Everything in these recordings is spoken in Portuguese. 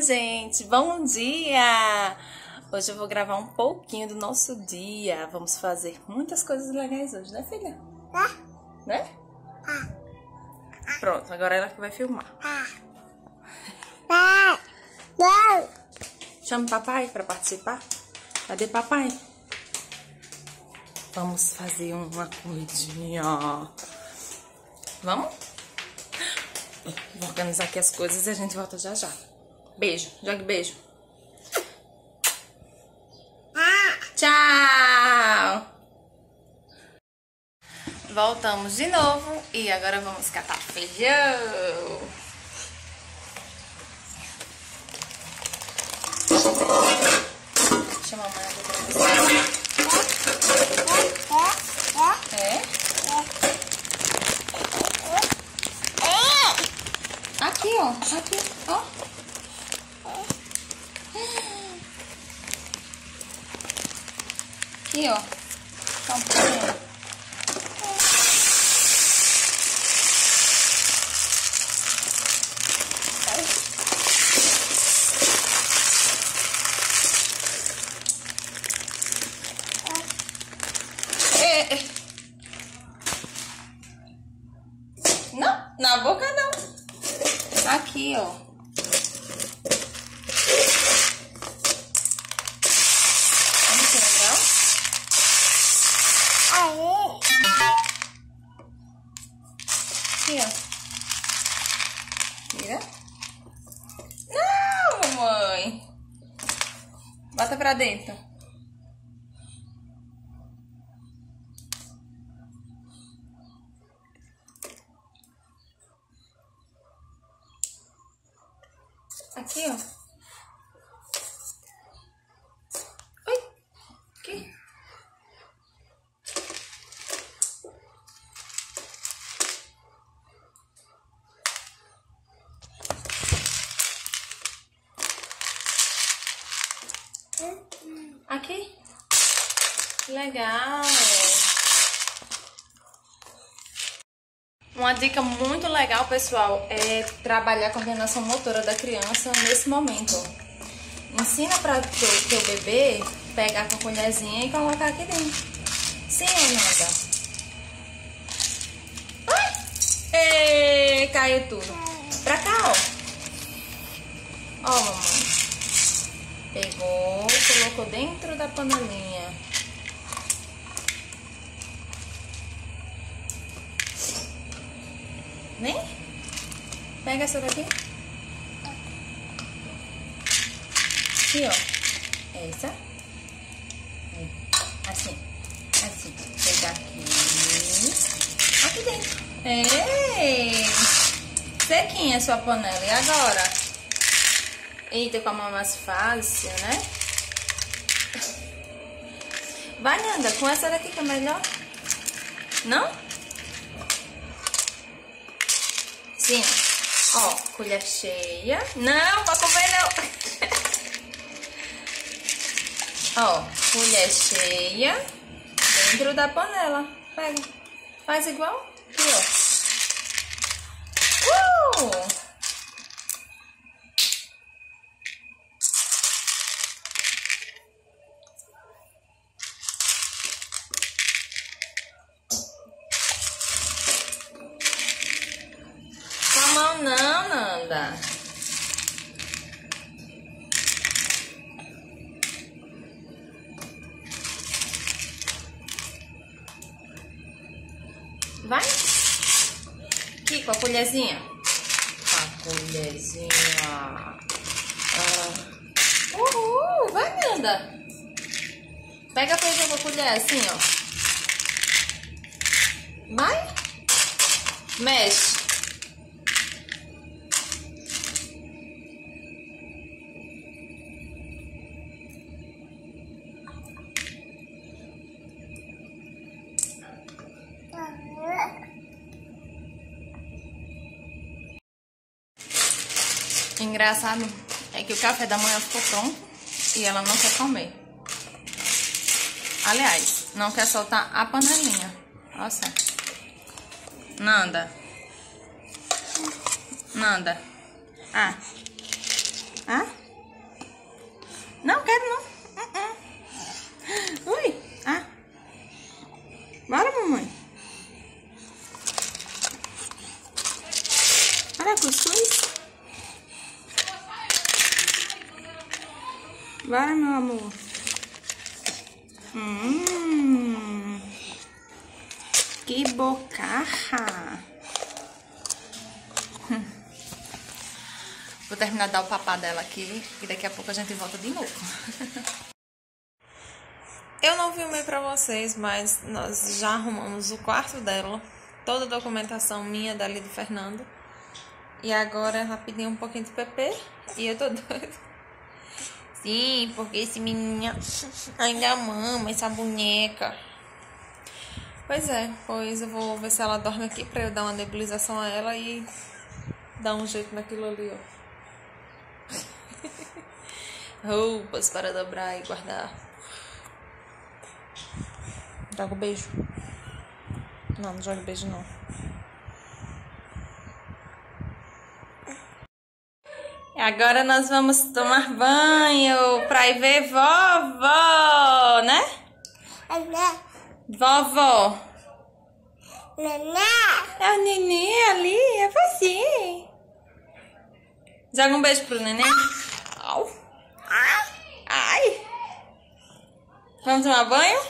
Gente! Bom dia! Hoje eu vou gravar um pouquinho do nosso dia. Vamos fazer muitas coisas legais hoje, né, filha? Ah, Né? ah, Pronto, agora ela que vai filmar. ah. Chama o papai para participar. Cadê papai? Vamos fazer uma comidinha. Vamos? Vou organizar aqui as coisas e a gente volta já já. Beijo, jogue beijo. Ah, Tchau! Voltamos de novo e agora vamos catar feijão. Chama a mãe aqui pra você. é, É? é, é. Aqui, ó. Aqui, ó. Aqui, ó. Só um pouquinho. É, é. Não, na boca não. Aqui, ó. Olha que legal. Aí, Aqui, ó. Vira. Não, mamãe. Bota pra dentro. Aqui, ó. Oi. Aqui. Aqui. Legal. Uma dica muito legal, pessoal, é trabalhar a coordenação motora da criança nesse momento. Ensina para teu, teu bebê pegar com a colherzinha e colocar aqui dentro. Sim, Nanda. Ai! Ê, caiu tudo. Pra cá, ó. Ó, mamãe. Pegou, colocou dentro da panelinha. Vem. Pega essa daqui. Aqui, ó. Essa. Aí. Assim. Assim. Pegar aqui. Aqui dentro. Ei! Sequinha a sua panela. E agora? Eita, com a mão mais fácil, né? Vai, Nanda, com essa daqui que é melhor. Não? Sim. Ó, colher cheia. Não, pra comer não. Ó, colher cheia dentro da panela. Pega. Faz igual. Aqui, ó. Uh! Com a mão não, Nanda. Vai. Aqui, com a colherzinha. Com a colherzinha. Ah. Uhul, vai, Nanda. Pega feijão com a colher assim, ó. Vai. Mexe. Engraçado é que o café da manhã ficou pronto e ela não quer comer. Aliás, não quer soltar a panelinha. Só. Nanda. Nanda. Ah. Ah? Não, quero não. Uh -uh. Ui. Ah. Bora, mamãe. Olha, cuscuz. Bora, meu amor. Hum. Que bocarra. Vou terminar de dar o papá dela aqui e daqui a pouco a gente volta de novo. Eu não filmei pra vocês, mas nós já arrumamos o quarto dela. Toda a documentação minha, dali do Fernando. E agora rapidinho um pouquinho de PP. E eu tô doida. Sim, porque esse menino ainda mama essa boneca. Pois é, pois eu vou ver se ela dorme aqui pra eu dar uma nebulização a ela e dar um jeito naquilo ali, ó. Roupas para dobrar e guardar. Joga o beijo. Não, não joga beijo não. Agora nós vamos tomar banho pra ir ver vovó, né? Vovó. Nenê. É o neném ali, é você. Joga um beijo pro neném. Au. Ai. Vamos tomar banho?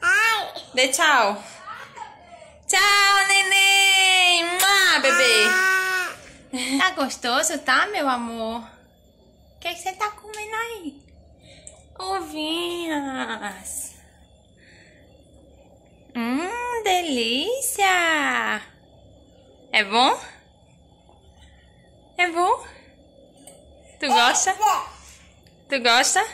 Ai. Dê tchau. Tchau, neném. Má, bebê. Tá gostoso, tá, meu amor? O que, é que você tá comendo aí? Ovinhas. Hum, delícia. É bom? É bom? Tu gosta? Tu gosta?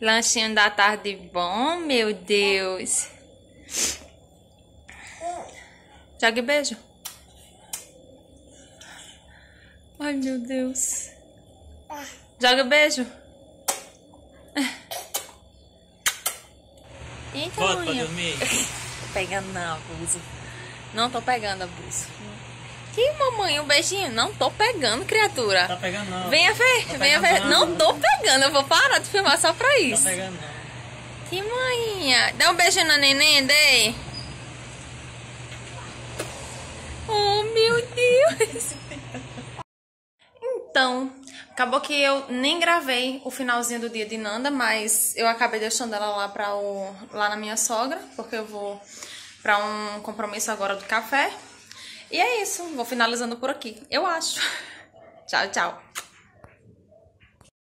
Lanchinho da tarde bom, meu Deus. Jogue beijo. Ai, meu Deus. Joga beijo. Eita, Volta pra unha. dormir. Tô pegando não, abuso. Não tô pegando, abuso. Que mamãe, um beijinho? Não tô pegando, criatura. Tá pegando não. Venha ver, Tá venha ver. Não tô pegando, eu vou parar de filmar só pra Tá isso. pegando não. Que manhinha. Dá um beijinho na neném, Dei. Meu Deus. Então, acabou que eu nem gravei o finalzinho do dia de Nanda, mas eu acabei deixando ela lá, pra o, lá na minha sogra, porque eu vou pra um compromisso agora do café. E é isso, vou finalizando por aqui, eu acho. Tchau, tchau.